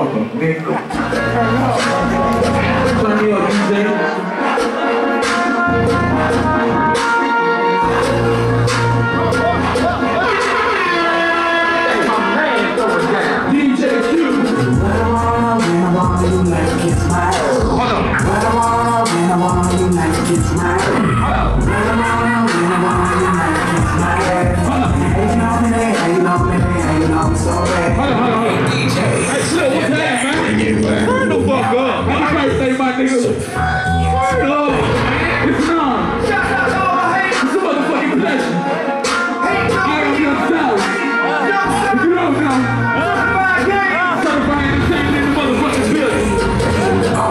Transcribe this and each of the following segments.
motherfucker. Man, Turn me up, DJ.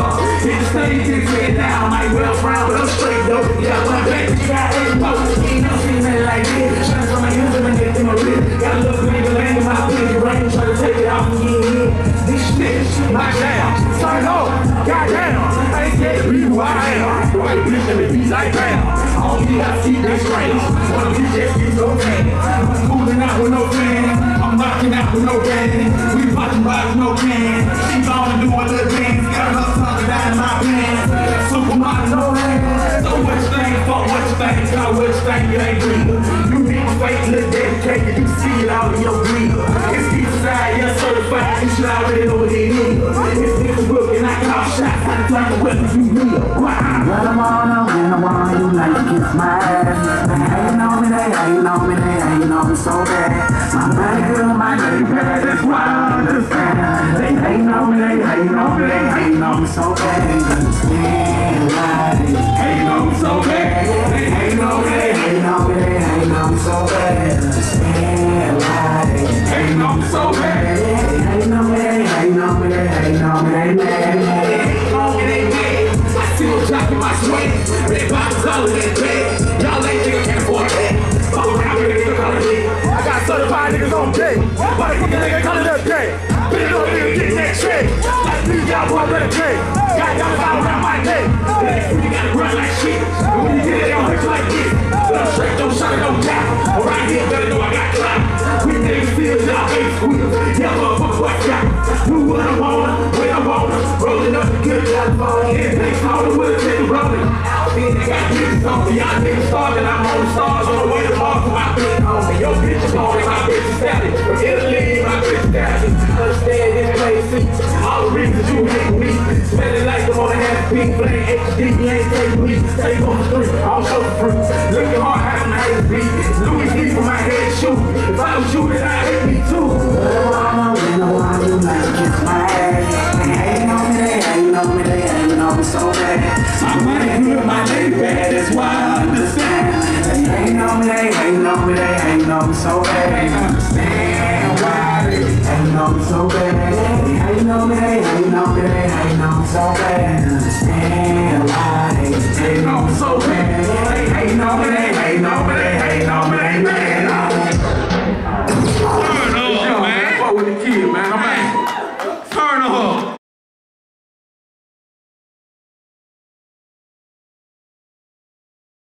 I up. Hit the stage and sit down. Might well frown, but I'm straight though. Yeah, one back, you got eight posts. Ain't seen nothing like this. Trying to my user and get to my wrist. Got a little bit of in my pinky ring. Try to take it off and get in. This shit, knock down. Turn up, goddamn. I ain't scared to be who I am. White bitch and the beat like bam. All these I see they strange. Wanna be just get so tan. I'm cooling out with no fan. I'm knocking out with no band. We watching Got what you it ain't real. You big fake, look dedicated. You see it all in your grill. It's deep you're certified. You should already know what it is. It's this book and I call shots. I turn the weapons you real. Wow. When I wanna, I wanna, you like kiss my ass. They hating on me, they hating on me, they so bad. My body good, my lady bad, that's why I understand. They hating on me, they hating on me, they hating on me so bad. Understand why they Hating on me so bad. They hating on me. They hating on me, they hating on me so bad. Understand they hating on me so bad. they hating on me, they hating on me, they hating on me, they mad. on me, they mad. I still dropping my sweat. Red bottles all in that bed. Certified niggas on day. Motherfucking nigga calling up. Been it up nigga getting that shit. Like me, y'all boy better pay. Got y'all all around my day. You gotta run like shit. And when you get it, they gon' hurt like this. I'm straight, don't shut it, don't doubt. Around here, better know I got clout. We niggas still y'all ain't squeal. Yeah, motherfucker, watch out. Do what I wanna, when I wanna. Rolling up the good California. Yeah, thanks all the wood, take the rolling. Then they got niggas on me. Y'all niggas starving, I'm on the stars bitch on me. Yo, bitch is on me, my bitch is static. From Italy, my bitch is static. Understand this place. All the reasons you hate me. Smelling like the wanna have pink flame HD, you ain't take me. Stay on the street, all show the fruit. Looking hard, how them haters be. Louis V for my head shoot. If I don't shoot it, I hate me too. I when I wanna, you to kiss my on me, they on me, they on me so bad. My money good, my lady bad, that's why hating on me, they hating on me so bad. On me so bad. Hating on me, they hating on me, they hating on me so bad. Understand